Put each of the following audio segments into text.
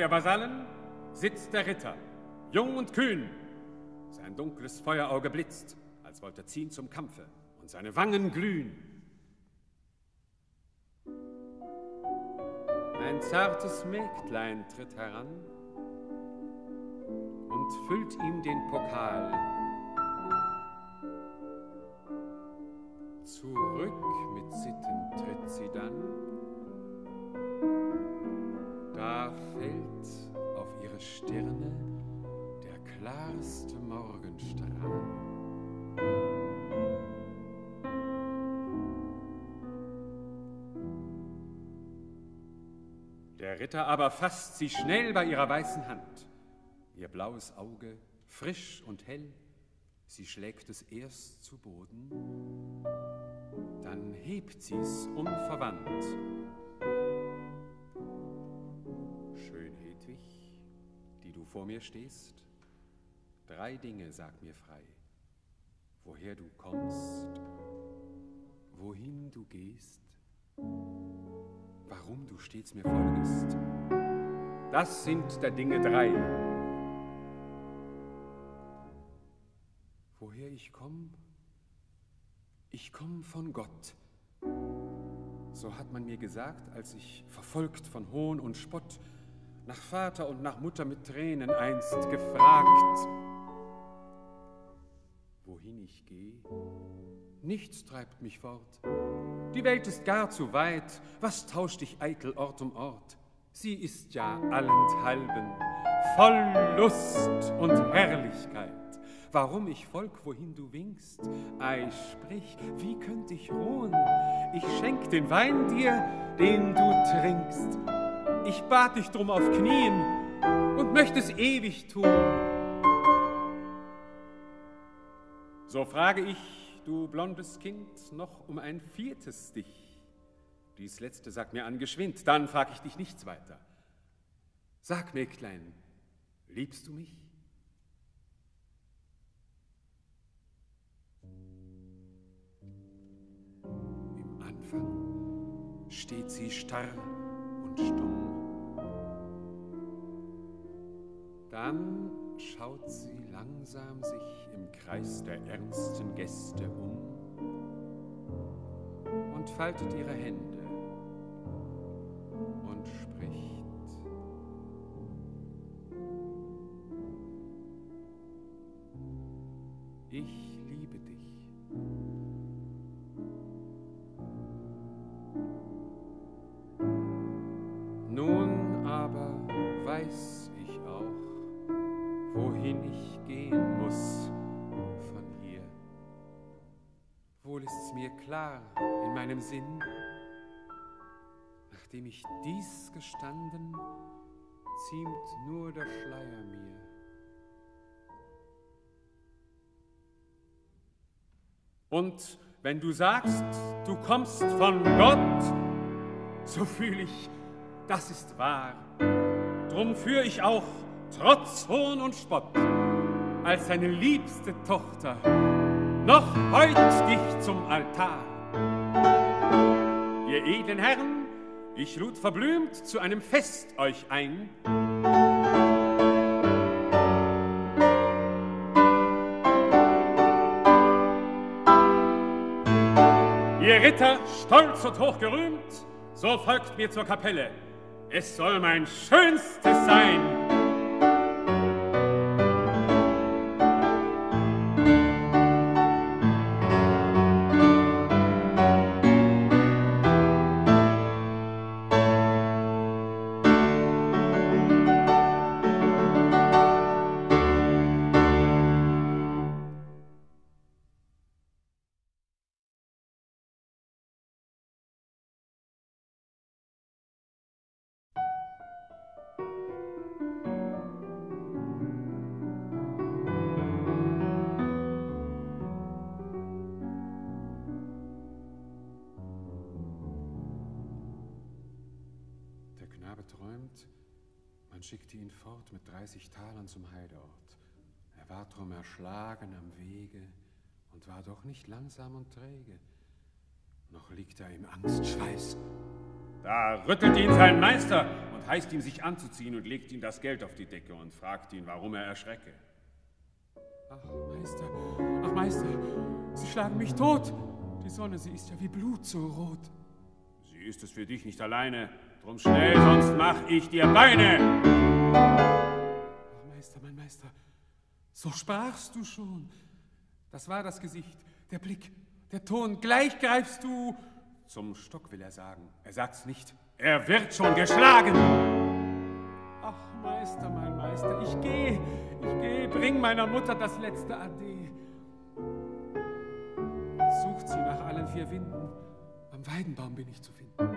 Der Vasallen sitzt der Ritter, jung und kühn. Sein dunkles Feuerauge blitzt, als wollte er ziehen zum Kampfe, und seine Wangen glühen. Ein zartes Mägdlein tritt heran und füllt ihm den Pokal. Zurück mit Sitten tritt sie dann. Da fällt auf ihre Stirne der klarste Morgenstrahl. Der Ritter aber fasst sie schnell bei ihrer weißen Hand. Ihr blaues Auge, frisch und hell, sie schlägt es erst zu Boden, dann hebt sie's unverwandt. Du vor mir stehst, drei Dinge sag mir frei. Woher du kommst, wohin du gehst, warum du stets mir folgest. Das sind der Dinge drei. Woher ich komm? Ich komm von Gott. So hat man mir gesagt, als ich, verfolgt von Hohn und Spott, nach Vater und nach Mutter mit Tränen einst gefragt. Wohin ich gehe, nichts treibt mich fort. Die Welt ist gar zu weit, was tauscht ich eitel Ort um Ort? Sie ist ja allenthalben voll Lust und Herrlichkeit. Warum ich folg, wohin du winkst? Ei, sprich, wie könnt ich ruhen? Ich schenk den Wein dir, den du trinkst. Ich bat dich drum auf Knien und möchte es ewig tun. So frage ich, du blondes Kind, noch um ein viertes dich. Dies letzte sag mir angeschwind, dann frag ich dich nichts weiter. Sag, Mägdlein, liebst du mich? Im Anfang steht sie starr und stumm. Dann schaut sie langsam sich im Kreis der ernsten Gäste um und faltet ihre Hände und spricht. Ich wohin ich gehen muss von hier. Wohl ist's mir klar in meinem Sinn, nachdem ich dies gestanden, ziemt nur der Schleier mir. Und wenn du sagst, du kommst von Gott, so fühl ich, das ist wahr. Drum führ ich auch, trotz Hohn und Spott, als seine liebste Tochter, noch heut dich zum Altar. Ihr edlen Herren, ich lud verblümt zu einem Fest euch ein. Ihr Ritter, stolz und hochgerühmt, so folgt mir zur Kapelle. Es soll mein schönstes sein. Fort mit dreißig Talern zum Heideort. Er war drum erschlagen am Wege und war doch nicht langsam und träge. Noch liegt er im Angstschweiß. Da rüttelt ihn sein Meister und heißt ihm, sich anzuziehen und legt ihm das Geld auf die Decke und fragt ihn, warum er erschrecke. Ach, Meister, ach, Meister, Sie schlagen mich tot. Die Sonne, sie ist ja wie Blut so rot. Sie ist es für dich nicht alleine. Drum schnell, sonst mach ich dir Beine. Ach, Meister, mein Meister, so sprachst du schon. Das war das Gesicht, der Blick, der Ton. Gleich greifst du. Zum Stock will er sagen. Er sagt's nicht. Er wird schon geschlagen. Ach, Meister, mein Meister, ich geh, ich geh, bring meiner Mutter das letzte Ade. Sucht sie nach allen vier Winden, am Weidenbaum bin ich zu finden.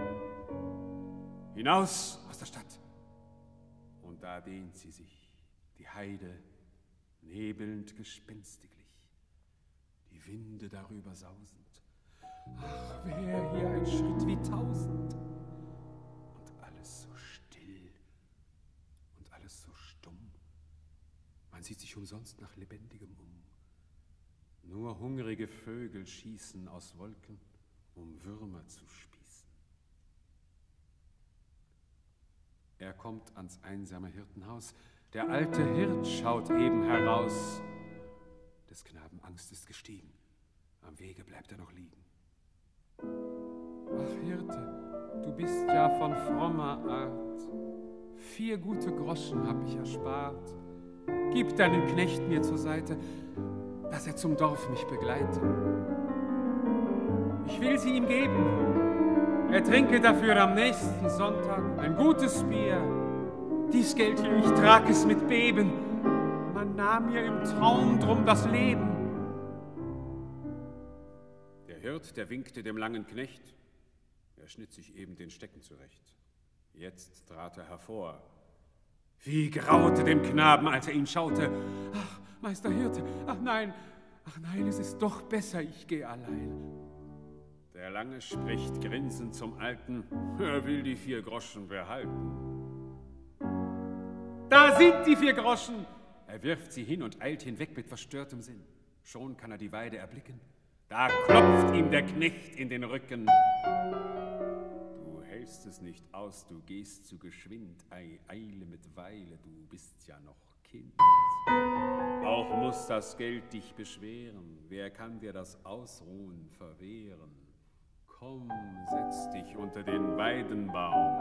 Hinaus aus der Stadt. Und da dehnt sie sich, die Heide, nebelnd gespenstiglich, die Winde darüber sausend. Ach, wär hier ein Schritt wie tausend. Man sieht sich umsonst nach Lebendigem um. Nur hungrige Vögel schießen aus Wolken, um Würmer zu spießen. Er kommt ans einsame Hirtenhaus. Der alte Hirt schaut eben heraus. Des Knaben Angst ist gestiegen. Am Wege bleibt er noch liegen. Ach, Hirte, du bist ja von frommer Art. Vier gute Groschen hab ich erspart. Gib deinen Knecht mir zur Seite, dass er zum Dorf mich begleite. Ich will sie ihm geben. Er trinke dafür am nächsten Sonntag ein gutes Bier. Dies Geld hier, ich trag es mit Beben. Man nahm mir im Traum drum das Leben. Der Hirt, der winkte dem langen Knecht. Er schnitt sich eben den Stecken zurecht. Jetzt trat er hervor, wie graute dem Knaben, als er ihn schaute. Ach, Meister Hirte, ach nein, ach nein, es ist doch besser, ich gehe allein. Der Lange spricht grinsend zum Alten, er will die vier Groschen behalten. Da sind die vier Groschen! Er wirft sie hin und eilt hinweg mit verstörtem Sinn. Schon kann er die Weide erblicken. Da klopft ihm der Knecht in den Rücken hältst es nicht aus, du gehst zu geschwind, ei, eile mit Weile, du bist ja noch Kind. Auch muss das Geld dich beschweren, wer kann dir das Ausruhen verwehren? Komm, setz dich unter den Weidenbaum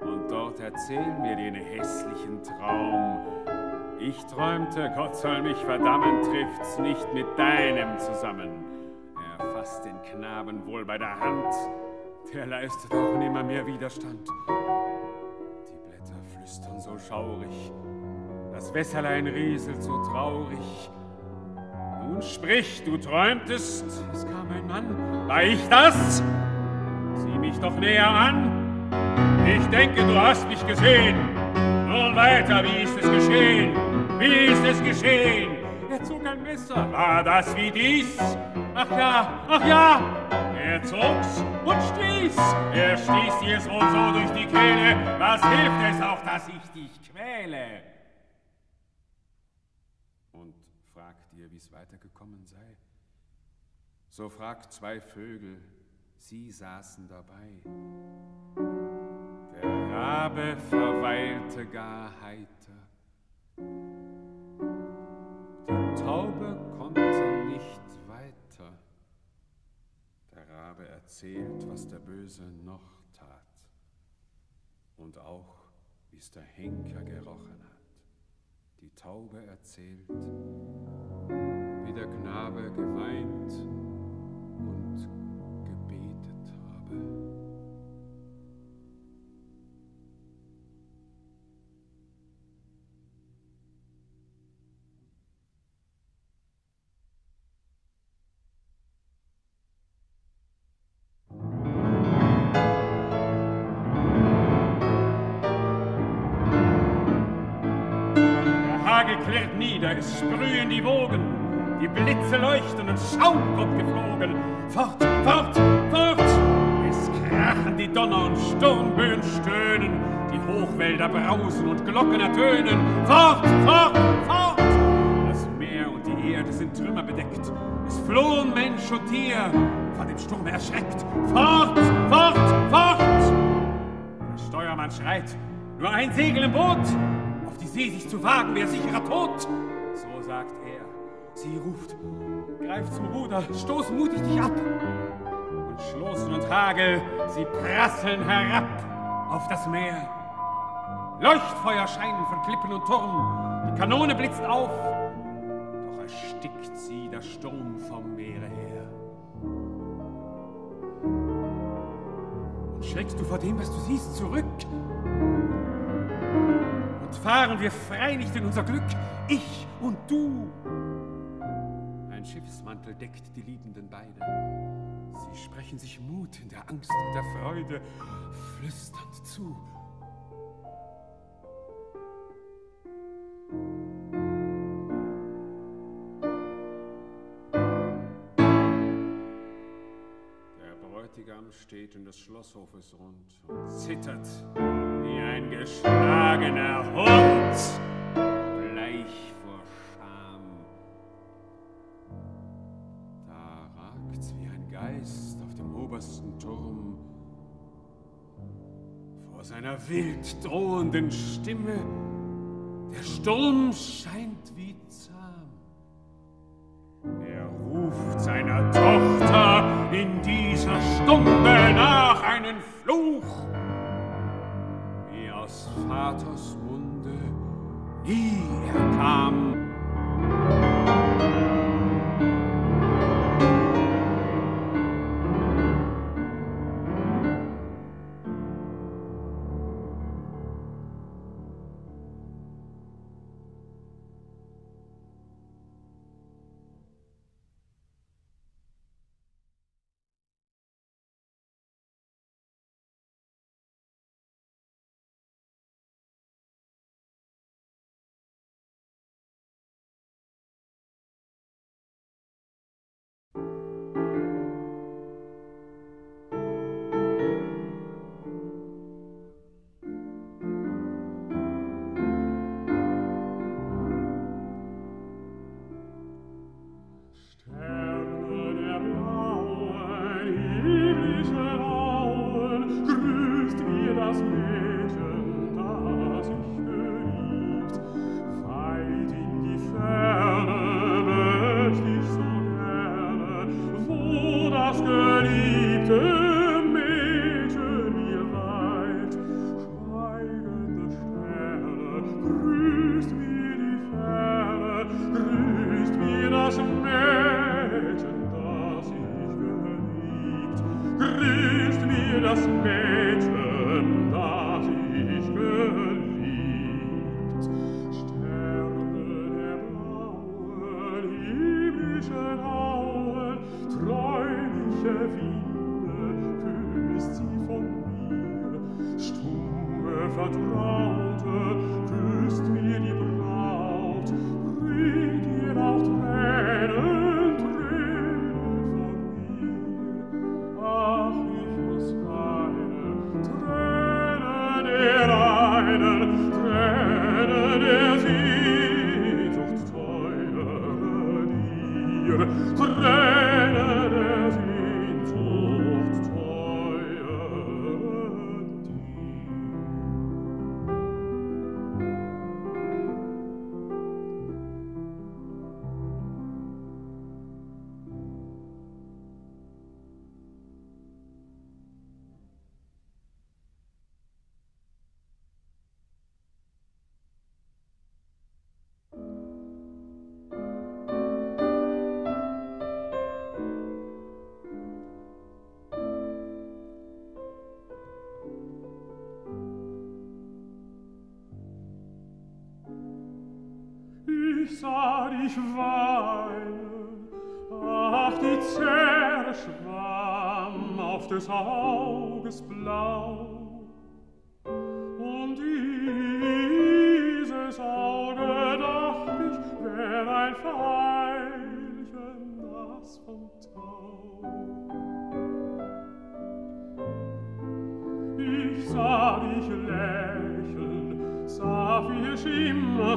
und dort erzähl mir den hässlichen Traum. Ich träumte, Gott soll mich verdammen, trifft's nicht mit deinem zusammen. Er fasst den Knaben wohl bei der Hand, der leistet auch nimmer mehr Widerstand. Die Blätter flüstern so schaurig, das Wässerlein rieselt so traurig. Nun sprich, du träumtest. Es kam ein Mann. War ich das? Sieh mich doch näher an. Ich denke, du hast mich gesehen. Nun weiter, wie ist es geschehen? Wie ist es geschehen? Er zog ein Messer. War das wie dies? Ach ja, ach ja! Er zog's und stieß. Er stieß dir's wohl so durch die Kehle. Was hilft es auch, dass ich dich quäle? Und fragt ihr, wie's weitergekommen sei? So fragt zwei Vögel, sie saßen dabei. Der Rabe verweilte gar heiter. Die Taube konnte nicht Rabe erzählt, was der Böse noch tat und auch, wie es der Henker gerochen hat. Die Taube erzählt, wie der Knabe geweint und gebetet habe. Sprühen die Wogen, die Blitze leuchten und Schaum kommt geflogen. Fort, fort, fort! Es krachen die Donner und Sturmböen stöhnen, die Hochwälder brausen und Glocken ertönen. Fort, fort, fort! Das Meer und die Erde sind Trümmer bedeckt. Es flohen Mensch und Tier, von dem Sturm erschreckt. Fort, fort, fort! Der Steuermann schreit, Nur ein Segel im Boot, auf die See sich zu wagen, wäre sicherer Tod. Sagt er. Sie ruft, greift zum Ruder, stoß mutig dich ab. Und Schlossen und Hagel, sie prasseln herab auf das Meer. Leuchtfeuer scheinen von Klippen und Turm, die Kanone blitzt auf, doch erstickt sie der Sturm vom Meere her. Und schreckst du vor dem, was du siehst, zurück? Und fahren wir frei nicht in unser Glück, ich und du. Ein Schiffsmantel deckt die liebenden beide. Sie sprechen sich Mut in der Angst und der Freude, flüsternd zu. Steht in des Schlosshofes rund und zittert wie ein geschlagener Hund, bleich vor Scham. Da ragt's wie ein Geist auf dem obersten Turm. Vor seiner wild drohenden Stimme, der Sturm scheint Vaters Munde nie dich sah dich weinen, ach, die Zähne schwamm auf des Auges blau. Und dieses Auge, dacht ich, wär ein Veilchen nass vom Tau. Ich sah dich lächeln, sah, wie es immer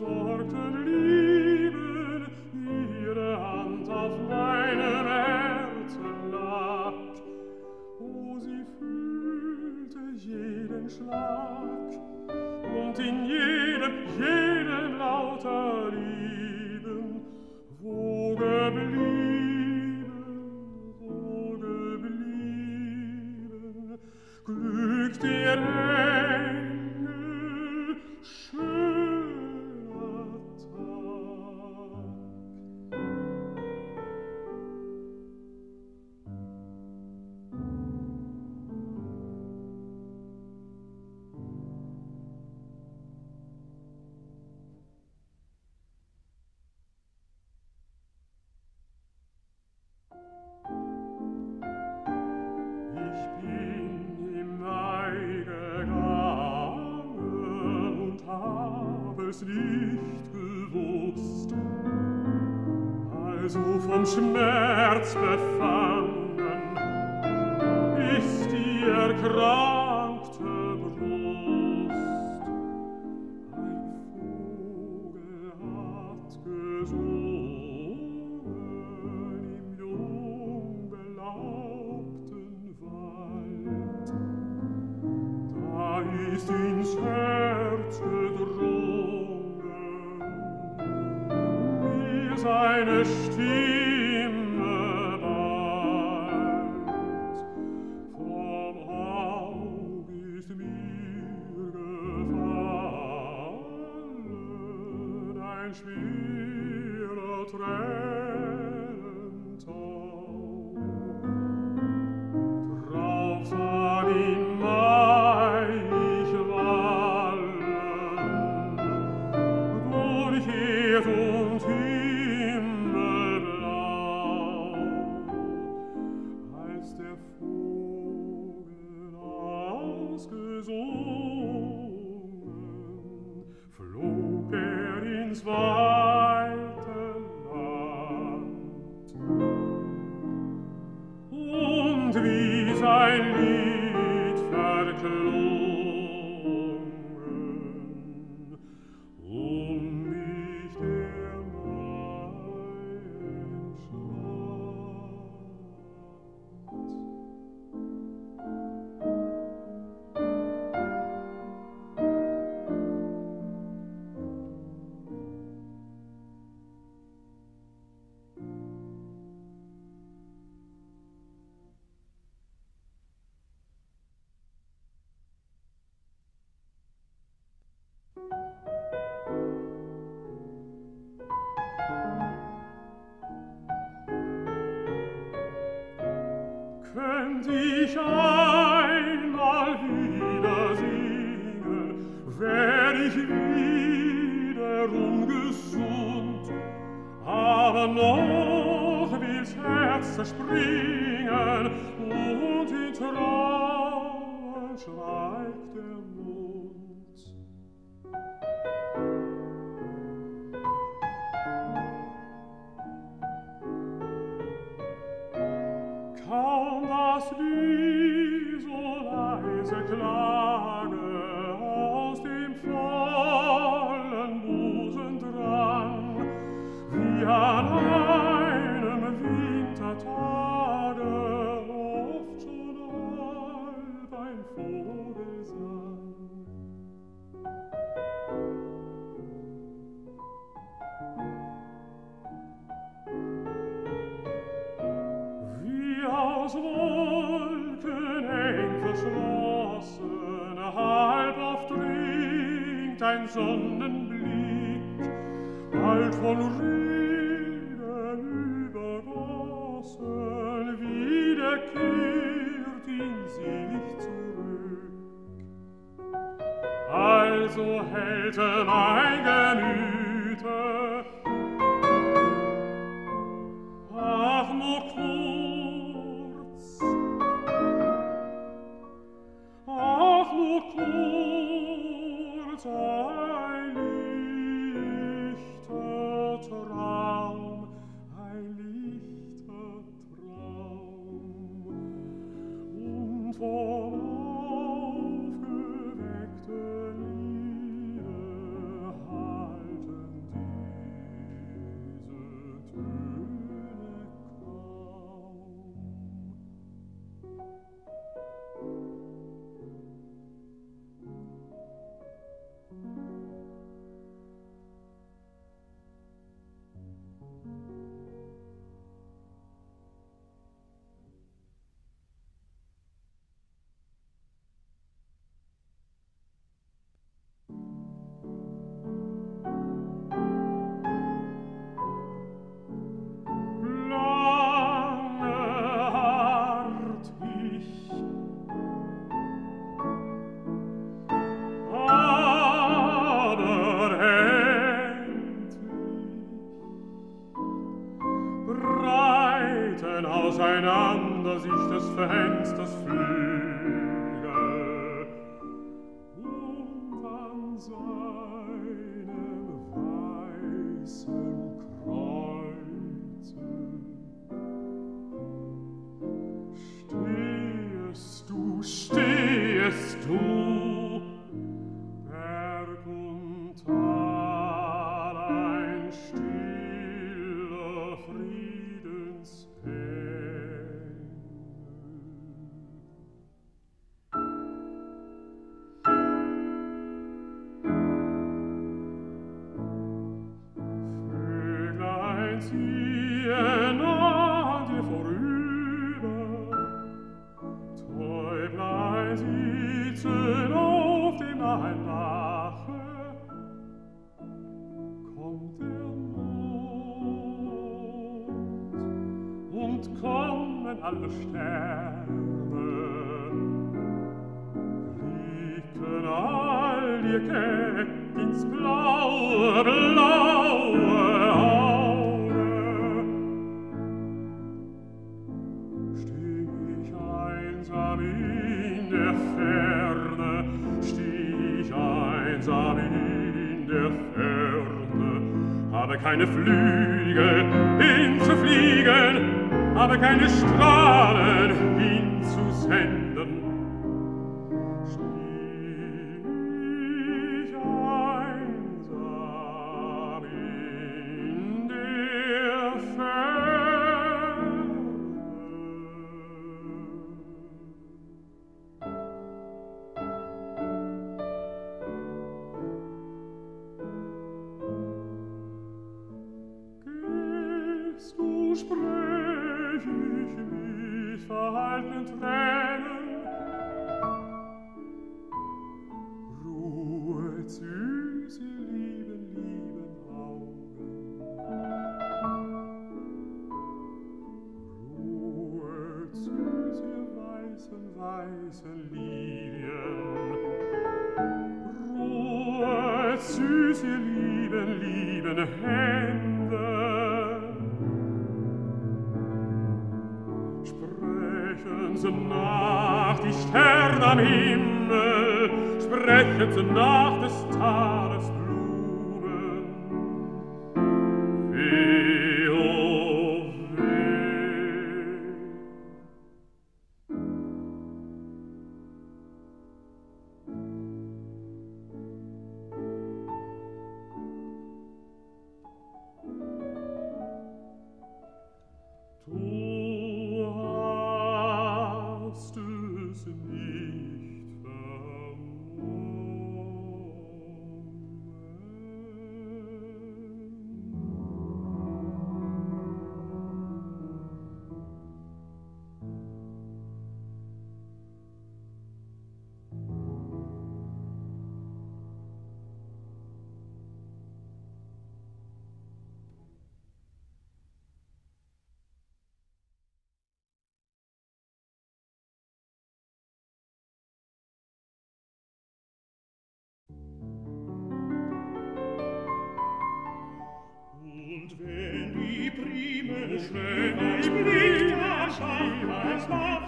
sorten lieb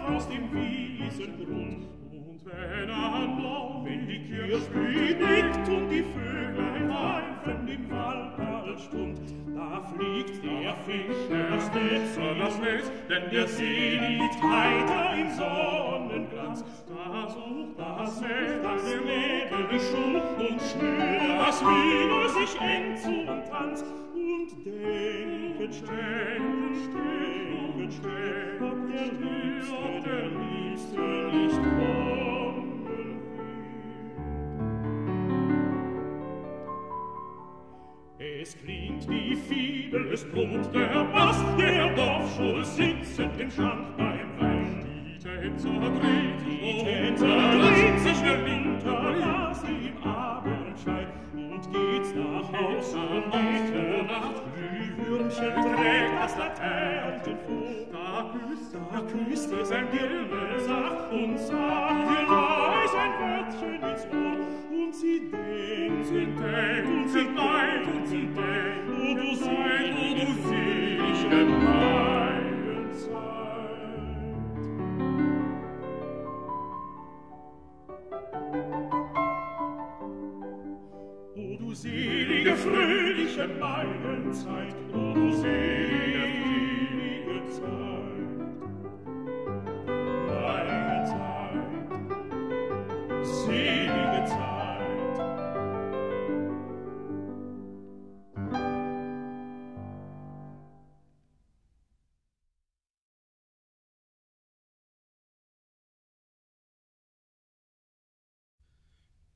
aus dem Wiesengrund. Und wenn anlau, wenn die Kirche nickt und die Vöglein pfeifen im Wald stund, da fliegt der Fisch das Netz in das Netz, denn der See liegt heiter im Sonnenglanz. Da sucht das Netz das Mädel die Schuh und schnürt das Wiener sich eng zum Tanz. Und denket, denket, denket, Es klingt die Fiebel, es brummt der Bass, der Dorfschul sitzend im Schrank beim Wein. Die Tänzer dreht, die Tänzer dreht sich der Winter, las im Abendschein. Und geht's nach Hause, nach der Türmchen trägt das Laternchen vor. Da küsst, da küsst es ein Gilsach und sagt ihr leis ein Wörtchen ins Ohr. Und sie denkt, sie denkt, und sie meint, und sie denkt, oh du seid, oh du selig, selige, fröhliche meine Zeit, o selige Zeit. Meine Zeit, selige Zeit.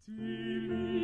Die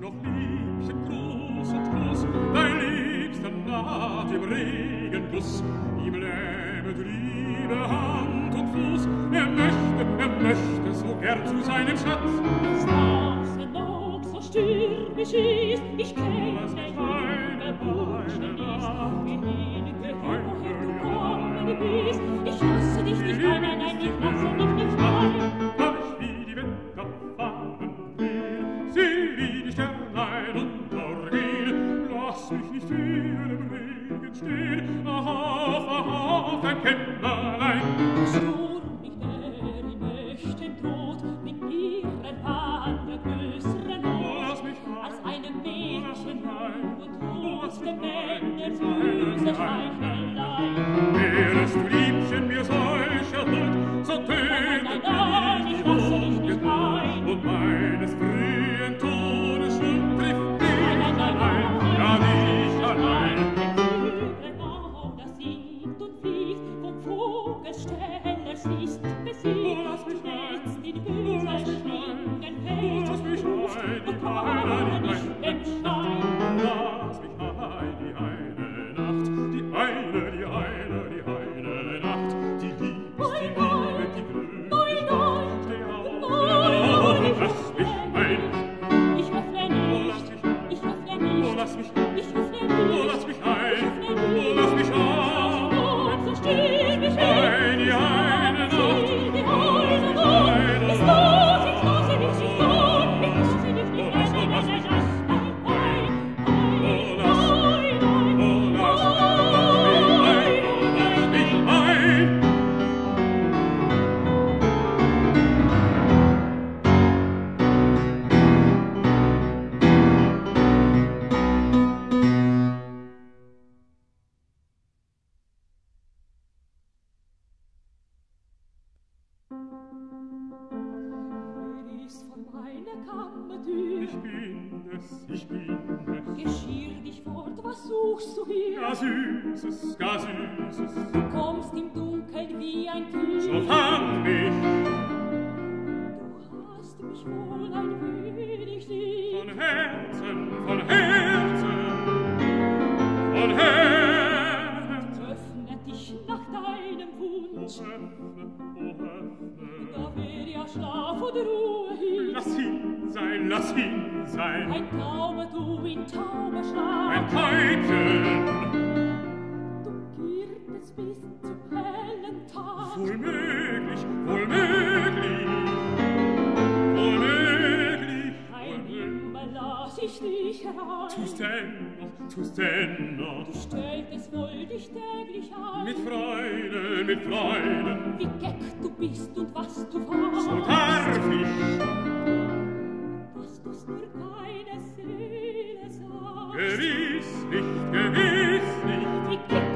Ich liebchen Gruß und Kuss, dein liebster Naht im Regenguss, ihm lähmet Liebe Hand und Fuß, möchte, möchte so gern zu seinem Schatz. Was er so stürmisch ist, ich kenne keine Botschaft, wie ihn gehört, woher du kommen bist, ich can't kommst du hier? Gar süßes, gar. Du kommst im Dunkeln wie ein Kind. So fang mich. Du hast mich wohl ein wenig lieb. Von Herzen, von Herzen, von Herzen. Öffne dich nach deinem Wunsch. Oh, öffne, oh, öffne. Da wäre ja Schlaf und Ruhe hier. Lass ihn sein, lass ihn sein. Ein Taube, du in Tauberschlag. Ein Teutel. Du girtest bis zum hellen Tag. Wohl möglich, wohl möglich. Wohl möglich. Ein Himmel lass ich dich herein. Tust dennoch, tust dennoch. Du stelltest wohl dich täglich ein. Mit Freude, mit Freude. Wie keck du bist und was du warst. So darf ich. Gewiss nicht, gewiss nicht,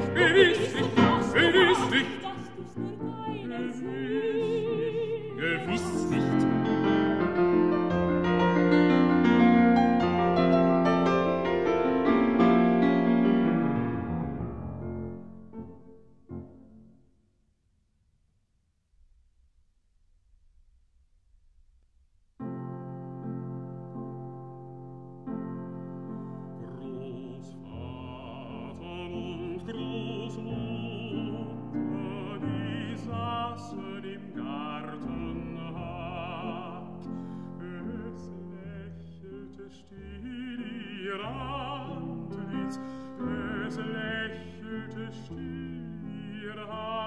verstehen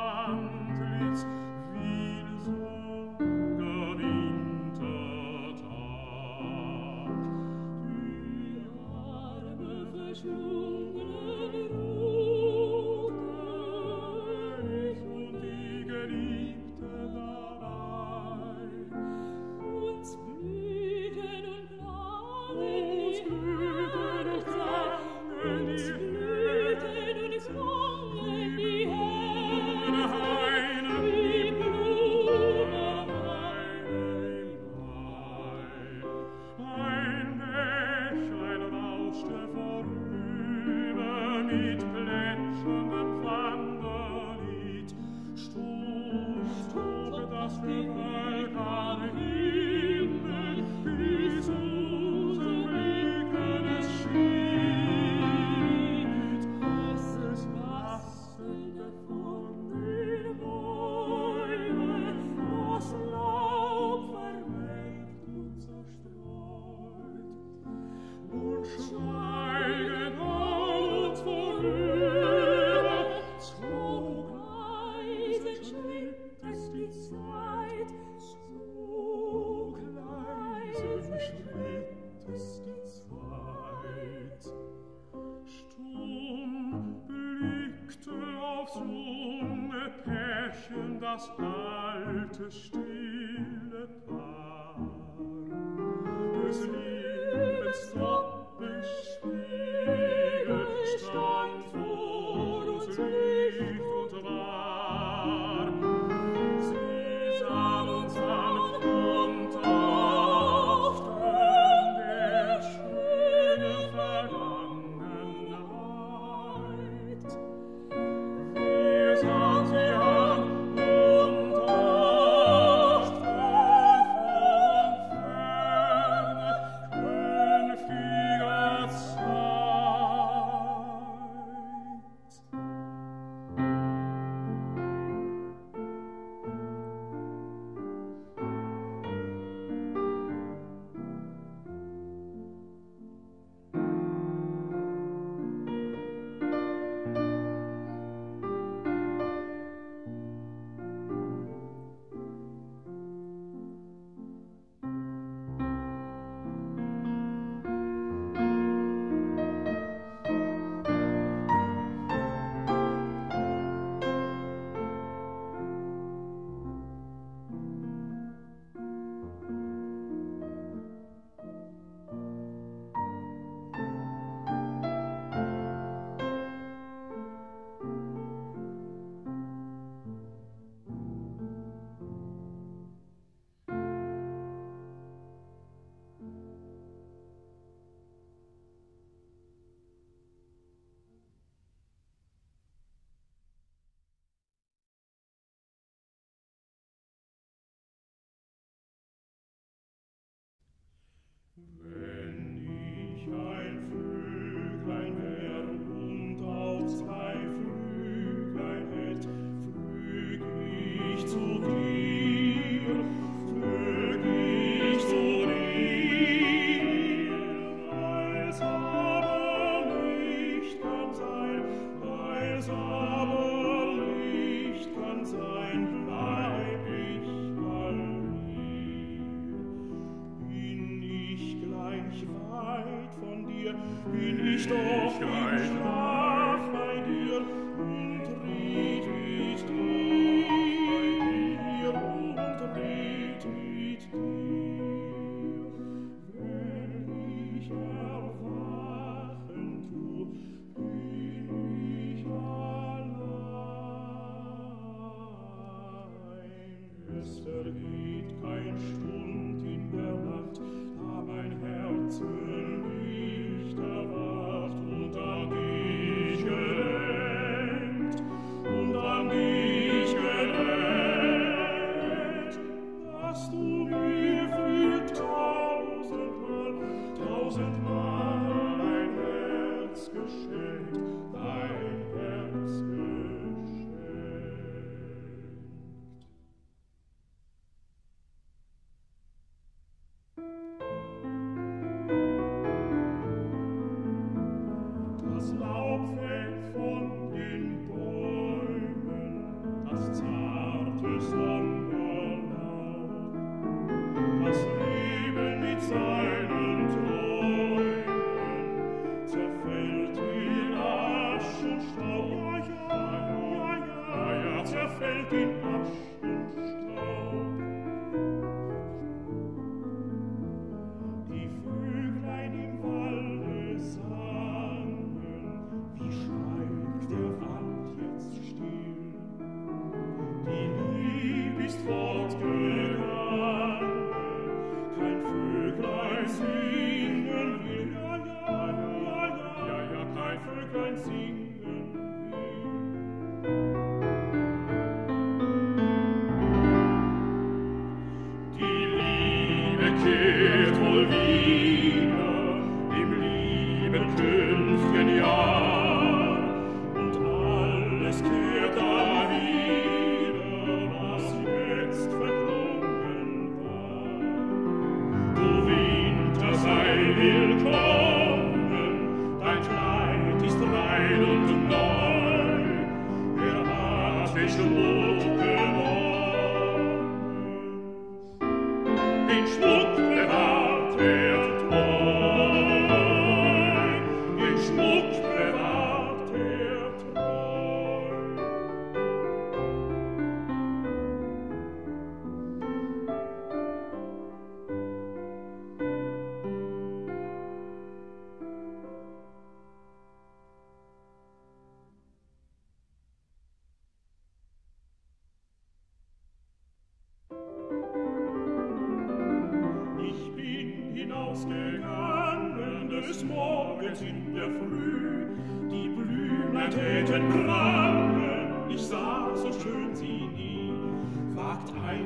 Stumm blickte aufs das alte, stille Paar. Es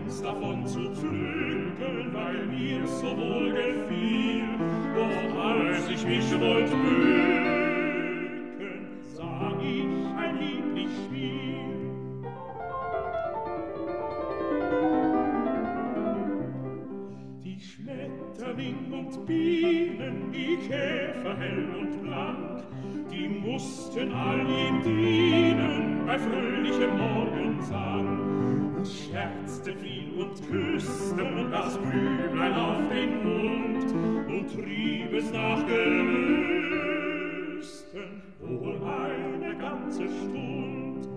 eins davon zu pflücken, weil mir so wohl gefiel. Doch als ich mich wollt bücken, sah ich ein lieblich Spiel. Die Schmetterling und Bienen, die Käfer hell und blank, die mussten all ihm dienen bei fröhlichem Morgensang scherzte viel und küsste das Blümlein auf den Mund und trieb es nach Gelüsten wohl eine ganze Stund.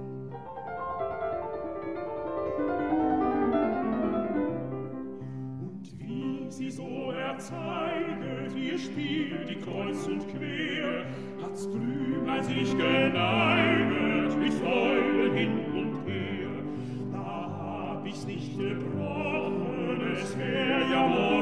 Und wie sie so erzeiget ihr Spiel, die Kreuz und Quer, hat's Blümlein sich geneiget mit Freude hin ich's nicht gebrochen, es wär ja wohl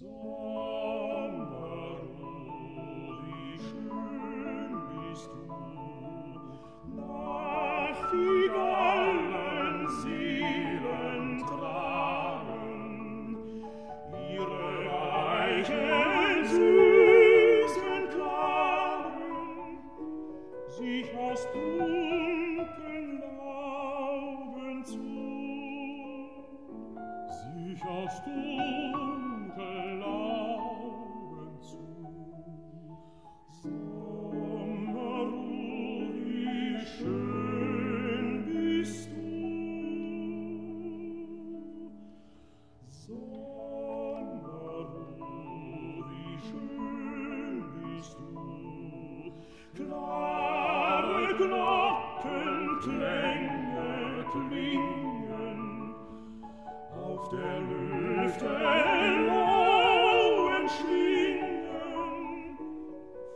soul. Klare Glocken klänge klingen auf der Lüfte lauen Schlingen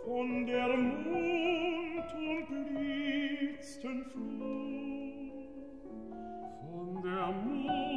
von der Mond umblitzten Flut von der Mond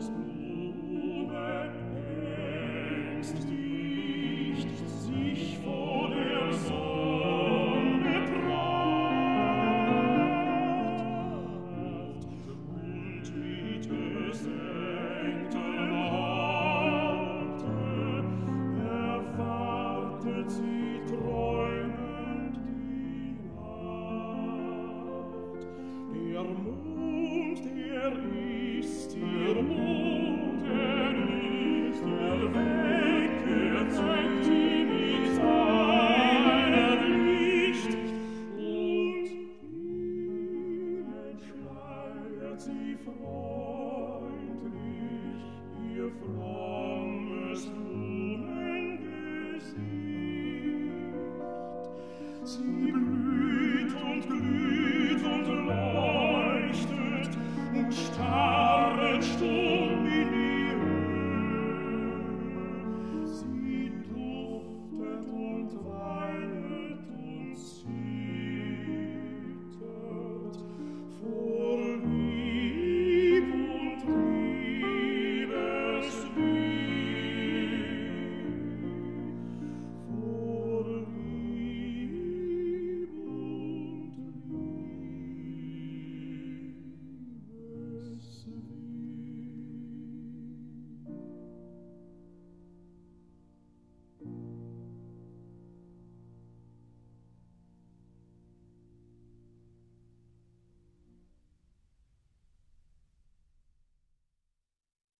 Christus